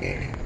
Yeah.